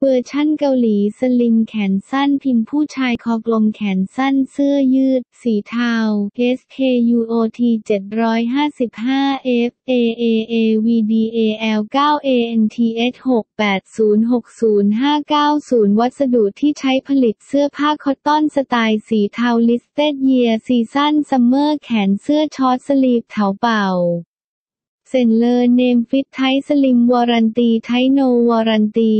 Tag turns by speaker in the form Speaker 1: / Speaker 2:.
Speaker 1: เวอร์ชั่นเกาหลีสลิมแขนสั้นพิมพ์ผู้ชายคอกลมแขนสั้นเสื้อยืด สีเทา SKUOT 755 FAAAVDAL 9 ANTH 6806059 วัสดุที่ใช้ผลิตเสื้อผ้าคอตตอนสไตล์สีเทา Listed Year ซั่นซัมเมอร์แขนเสื้อช็อตสลีฟเถาเป่าเซนเลอร์เนมฟิตไทสลิมวอรันตีไทโนวอรันตี